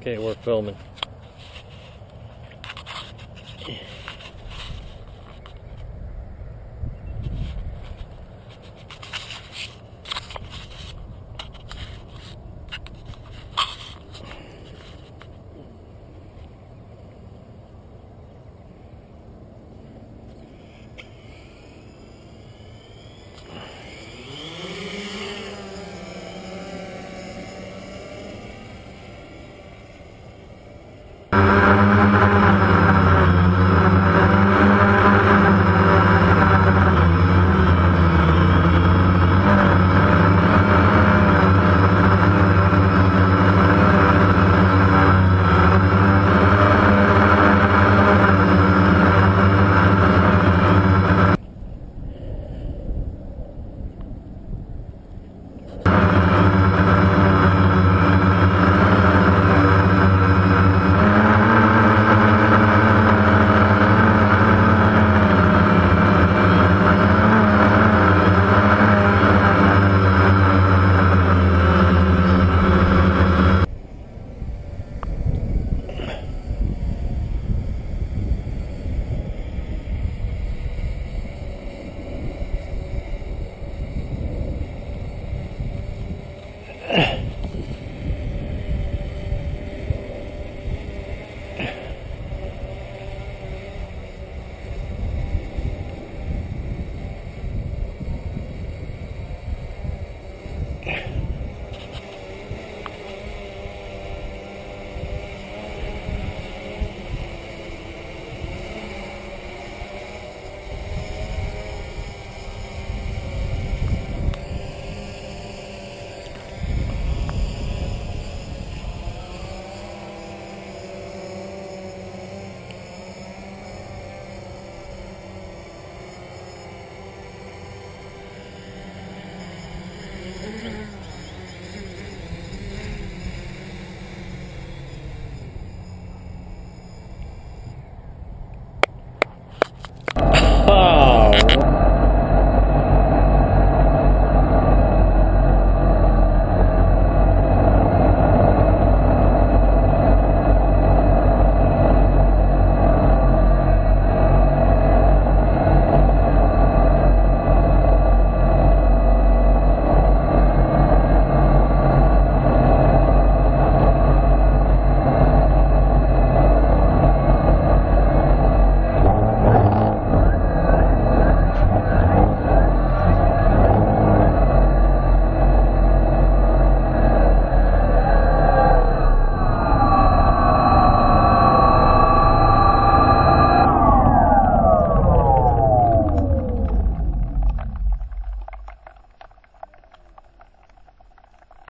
Okay, we're filming. Yeah. Mm-hmm.